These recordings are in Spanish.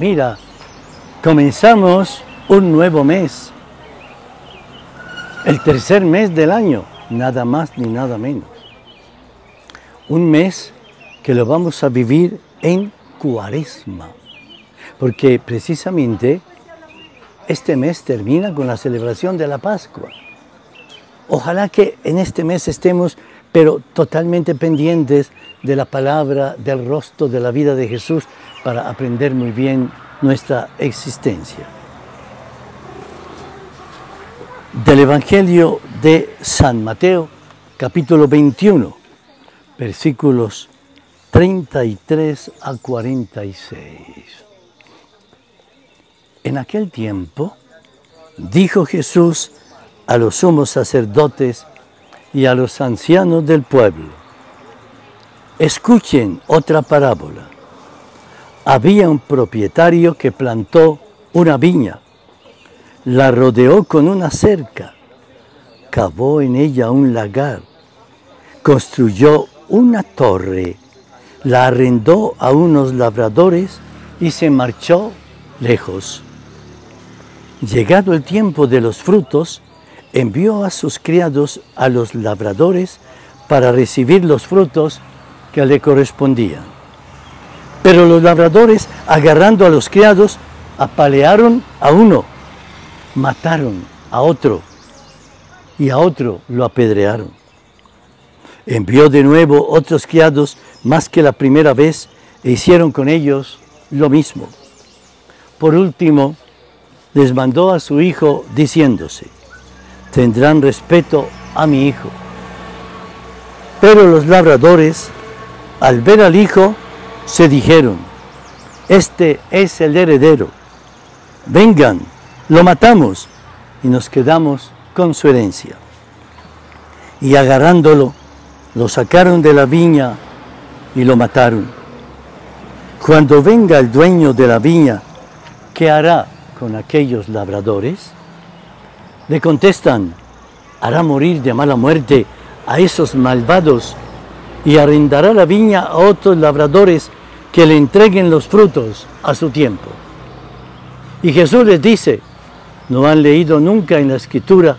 Mira, comenzamos un nuevo mes. El tercer mes del año, nada más ni nada menos. Un mes que lo vamos a vivir en cuaresma, porque precisamente este mes termina con la celebración de la Pascua. Ojalá que en este mes estemos, pero totalmente pendientes de la palabra, del rostro, de la vida de Jesús, para aprender muy bien nuestra existencia. Del Evangelio de San Mateo, capítulo 21, versículos 33 a 46. En aquel tiempo dijo Jesús a los sumos sacerdotes y a los ancianos del pueblo, escuchen otra parábola. Había un propietario que plantó una viña, la rodeó con una cerca, cavó en ella un lagar, construyó una torre, la arrendó a unos labradores y se marchó lejos. Llegado el tiempo de los frutos, envió a sus criados a los labradores para recibir los frutos que le correspondían. Pero los labradores, agarrando a los criados, apalearon a uno, mataron a otro y a otro lo apedrearon. Envió de nuevo otros criados más que la primera vez e hicieron con ellos lo mismo. Por último, les mandó a su hijo diciéndose, tendrán respeto a mi hijo. Pero los labradores, al ver al hijo, se dijeron, este es el heredero, vengan, lo matamos y nos quedamos con su herencia. Y agarrándolo, lo sacaron de la viña y lo mataron. Cuando venga el dueño de la viña, ¿qué hará con aquellos labradores? Le contestan, hará morir de mala muerte a esos malvados y arrendará la viña a otros labradores que le entreguen los frutos a su tiempo. Y Jesús les dice, ¿no han leído nunca en la escritura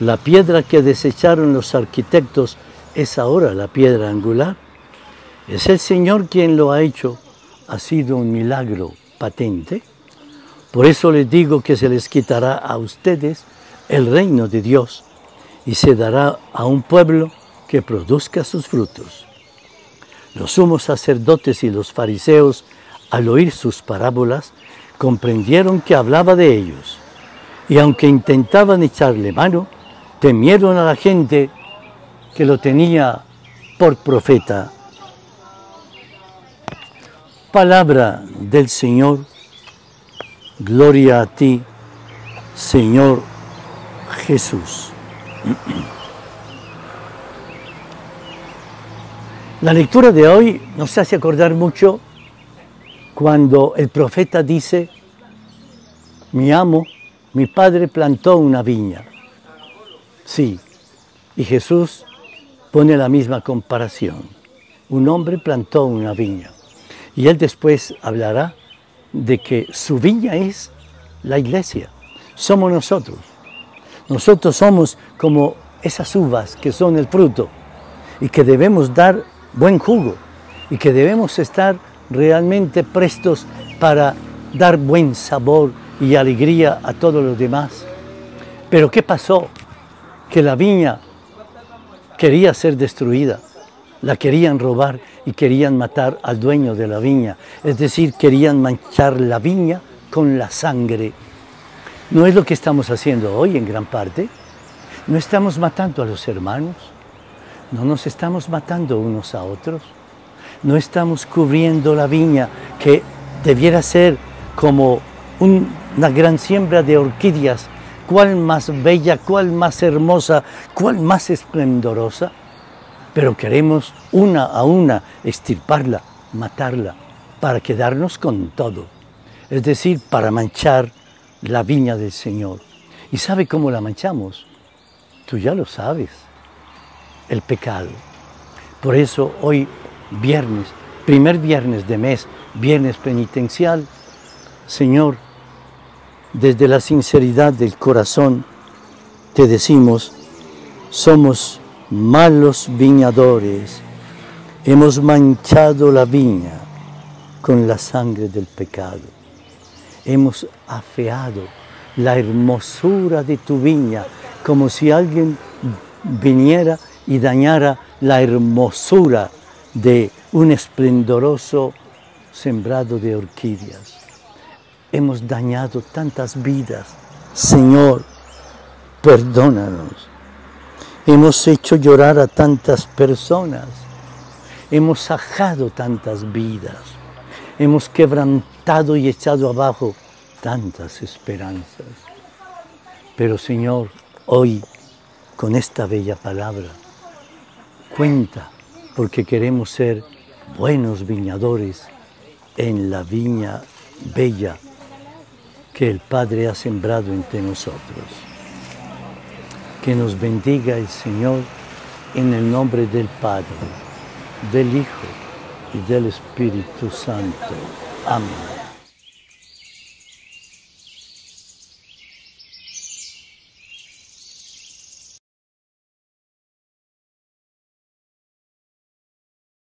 la piedra que desecharon los arquitectos es ahora la piedra angular. Es el Señor quien lo ha hecho. Ha sido un milagro patente. Por eso les digo que se les quitará a ustedes el reino de Dios y se dará a un pueblo que produzca sus frutos. Los sumos sacerdotes y los fariseos, al oír sus parábolas, comprendieron que hablaba de ellos. Y aunque intentaban echarle mano, temieron a la gente que lo tenía por profeta. Palabra del Señor, gloria a ti, Señor Jesús. La lectura de hoy nos hace acordar mucho cuando el profeta dice, mi amo, mi padre plantó una viña. Sí, y Jesús pone la misma comparación. Un hombre plantó una viña y él después hablará de que su viña es la iglesia, somos nosotros. Nosotros somos como esas uvas que son el fruto y que debemos dar buen jugo y que debemos estar realmente prestos para dar buen sabor y alegría a todos los demás. Pero ¿qué pasó? Que la viña quería ser destruida. La querían robar y querían matar al dueño de la viña. Es decir, querían manchar la viña con la sangre. ¿No es lo que estamos haciendo hoy en gran parte? ¿No estamos matando a los hermanos? ¿No nos estamos matando unos a otros? ¿No estamos cubriendo la viña que debiera ser como una gran siembra de orquídeas cuál más bella, cuál más hermosa, cuál más esplendorosa, pero queremos una a una extirparla, matarla, para quedarnos con todo, es decir, para manchar la viña del Señor. ¿Y sabe cómo la manchamos? Tú ya lo sabes, el pecado. Por eso hoy, viernes, primer viernes de mes, viernes penitencial, Señor, desde la sinceridad del corazón, te decimos, somos malos viñadores, hemos manchado la viña con la sangre del pecado, hemos afeado la hermosura de tu viña, como si alguien viniera y dañara la hermosura de un esplendoroso sembrado de orquídeas. Hemos dañado tantas vidas. Señor, perdónanos. Hemos hecho llorar a tantas personas. Hemos sajado tantas vidas. Hemos quebrantado y echado abajo tantas esperanzas. Pero Señor, hoy, con esta bella palabra, cuenta, porque queremos ser buenos viñadores en la viña bella que el Padre ha sembrado entre nosotros. Que nos bendiga el Señor en el nombre del Padre, del Hijo y del Espíritu Santo. Amén.